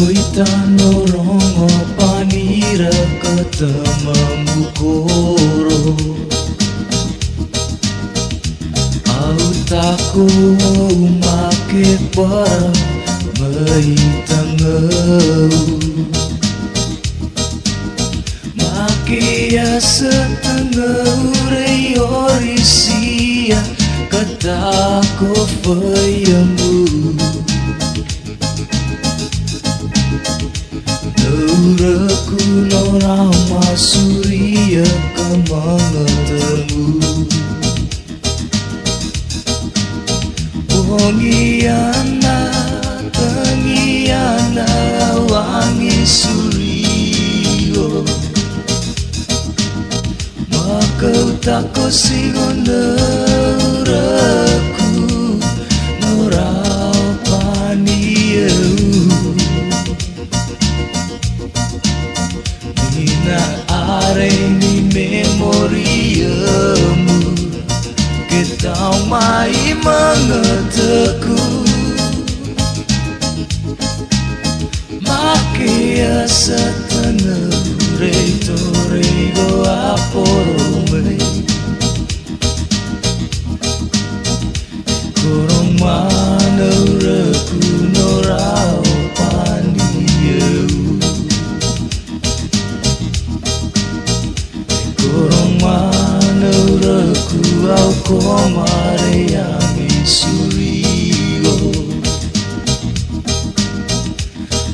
Tanorongo panira ketemu koro. Au taku make tangau Makia setengah reorisia Kataku payambu Jauhku lora masuri yang kembang temu Pengiana, pengiana wangi suri Maka tak kusingon mai mengeteku Makia setene Reto rego aporo Kurung mai como areia vem sorrigo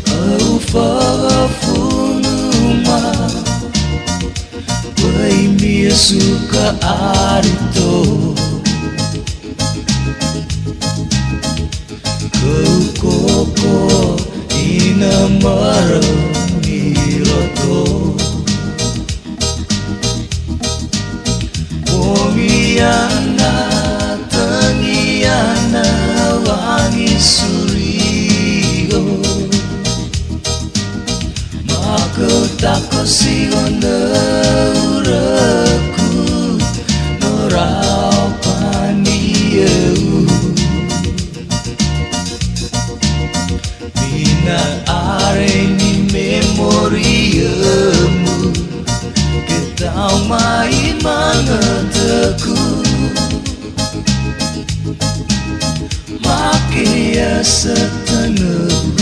Ao fafo no mar Vai me açúcar arito Kau koko inamaro miloto yeah. sonrío. Magota consigo neurakut morau panieu. Bina are ni memoriamu. Kita main mangeteku. criança da novo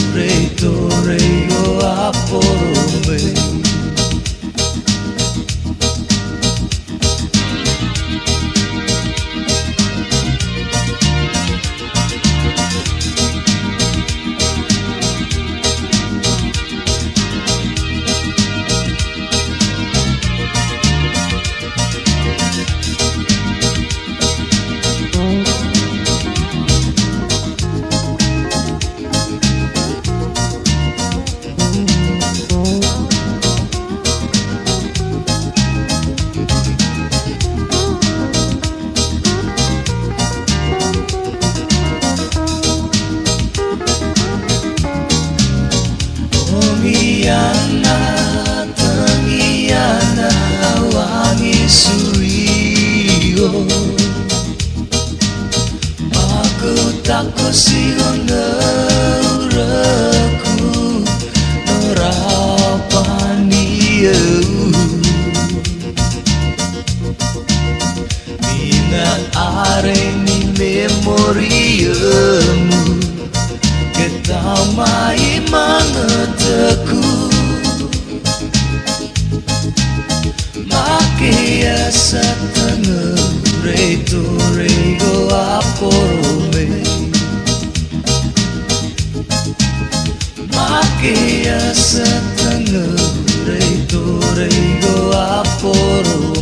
surio Aku tako sigonderaku Nerapan dieu Mina are ni memoriamu Kita satana reito reigo aporome Makia satana reito reigo aporome